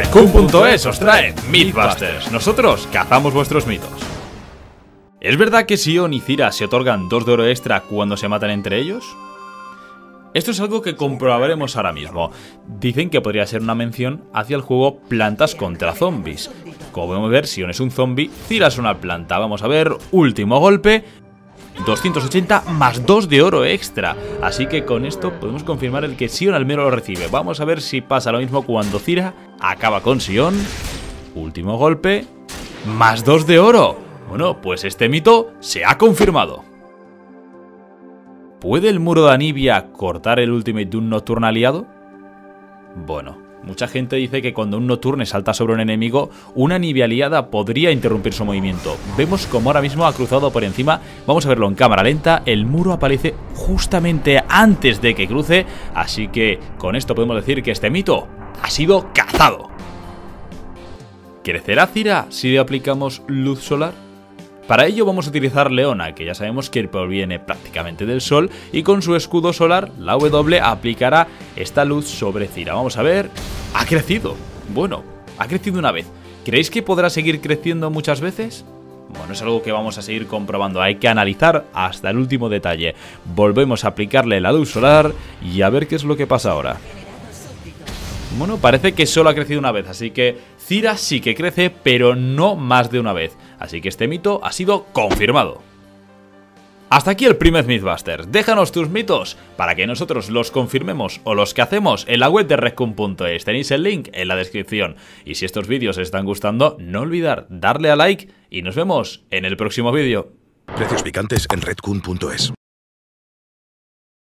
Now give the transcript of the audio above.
Redcon.es os trae Mythbusters. Nosotros cazamos vuestros mitos. ¿Es verdad que Sion y Cira se otorgan 2 de oro extra cuando se matan entre ellos? Esto es algo que comprobaremos ahora mismo. Dicen que podría ser una mención hacia el juego Plantas contra Zombies. Como podemos ver, Sion es un zombie, Cira es una planta. Vamos a ver, último golpe, 280 más 2 de oro extra. Así que con esto podemos confirmar el que Sion al menos lo recibe. Vamos a ver si pasa lo mismo cuando Cira acaba con Sion. Último golpe, más 2 de oro. Bueno, pues este mito se ha confirmado. ¿Puede el muro de Anivia cortar el ultimate de un Nocturne aliado? Bueno, mucha gente dice que cuando un Nocturne salta sobre un enemigo, una Anivia aliada podría interrumpir su movimiento. Vemos como ahora mismo ha cruzado por encima, vamos a verlo en cámara lenta, el muro aparece justamente antes de que cruce, así que con esto podemos decir que este mito ha sido cazado. ¿Crecerá Cira si le aplicamos luz solar? Para ello vamos a utilizar Leona, que ya sabemos que proviene prácticamente del Sol, y con su escudo solar, la W aplicará esta luz sobre Cira. Vamos a ver... ¡Ha crecido! Bueno, ha crecido una vez. ¿Creéis que podrá seguir creciendo muchas veces? Bueno, es algo que vamos a seguir comprobando, hay que analizar hasta el último detalle. Volvemos a aplicarle la luz solar y a ver qué es lo que pasa ahora. Bueno, parece que solo ha crecido una vez, así que Cira sí que crece, pero no más de una vez. Así que este mito ha sido confirmado. Hasta aquí el primer Mythbusters. Déjanos tus mitos para que nosotros los confirmemos o los que hacemos en la web de Redcon.es. Tenéis el link en la descripción. Y si estos vídeos os están gustando, no olvidar darle a like y nos vemos en el próximo vídeo. Precios picantes en Redcon.es.